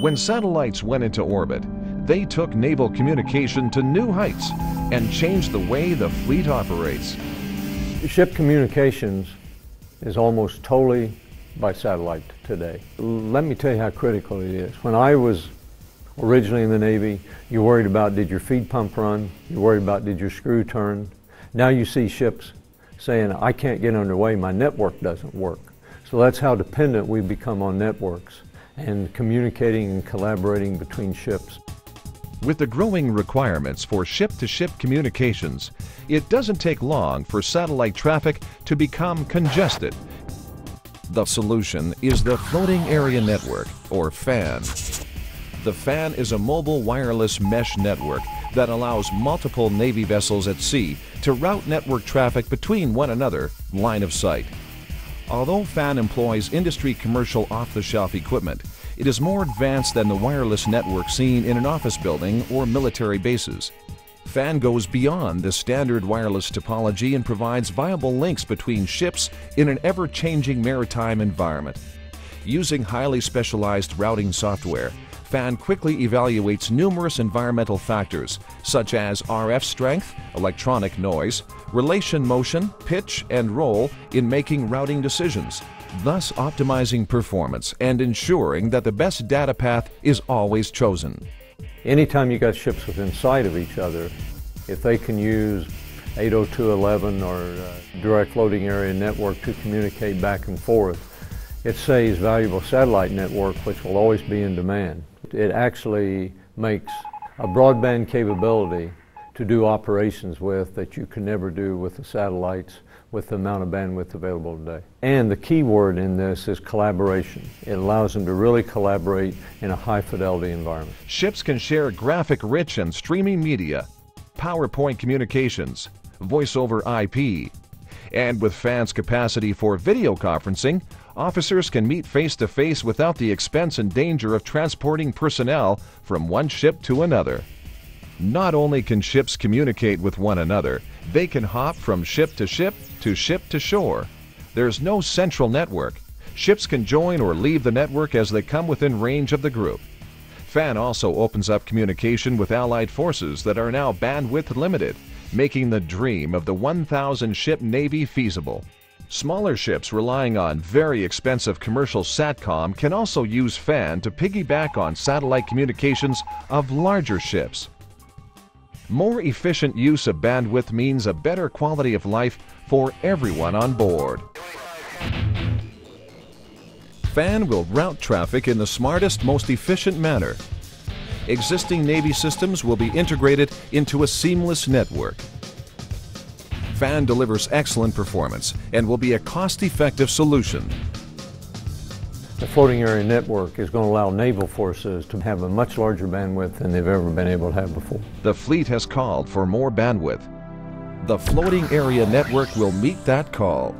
When satellites went into orbit, they took naval communication to new heights and changed the way the fleet operates. Ship communications is almost totally by satellite today. Let me tell you how critical it is. When I was originally in the Navy, you worried about did your feed pump run, you worried about did your screw turn. Now you see ships saying, I can't get underway, my network doesn't work. So that's how dependent we've become on networks and communicating and collaborating between ships. With the growing requirements for ship-to-ship communications, it doesn't take long for satellite traffic to become congested. The solution is the Floating Area Network, or FAN. The FAN is a mobile wireless mesh network that allows multiple Navy vessels at sea to route network traffic between one another line of sight. Although FAN employs industry commercial off-the-shelf equipment, it is more advanced than the wireless network seen in an office building or military bases. FAN goes beyond the standard wireless topology and provides viable links between ships in an ever-changing maritime environment. Using highly specialized routing software, FAN quickly evaluates numerous environmental factors such as RF strength, electronic noise, relation motion, pitch, and roll in making routing decisions, thus optimizing performance and ensuring that the best data path is always chosen. Anytime you got ships within sight of each other, if they can use 802.11 or uh, direct floating area network to communicate back and forth, it saves valuable satellite network which will always be in demand. It actually makes a broadband capability to do operations with that you can never do with the satellites with the amount of bandwidth available today. And the key word in this is collaboration. It allows them to really collaborate in a high fidelity environment. Ships can share graphic rich and streaming media, PowerPoint communications, voice over IP, and with FAN's capacity for video conferencing, officers can meet face to face without the expense and danger of transporting personnel from one ship to another. Not only can ships communicate with one another, they can hop from ship to ship to ship to shore. There's no central network. Ships can join or leave the network as they come within range of the group. FAN also opens up communication with Allied forces that are now bandwidth limited, making the dream of the 1,000 ship Navy feasible. Smaller ships relying on very expensive commercial SATCOM can also use FAN to piggyback on satellite communications of larger ships. More efficient use of bandwidth means a better quality of life for everyone on board. FAN will route traffic in the smartest, most efficient manner. Existing Navy systems will be integrated into a seamless network. FAN delivers excellent performance and will be a cost-effective solution. The floating area network is going to allow naval forces to have a much larger bandwidth than they've ever been able to have before. The fleet has called for more bandwidth. The floating area network will meet that call.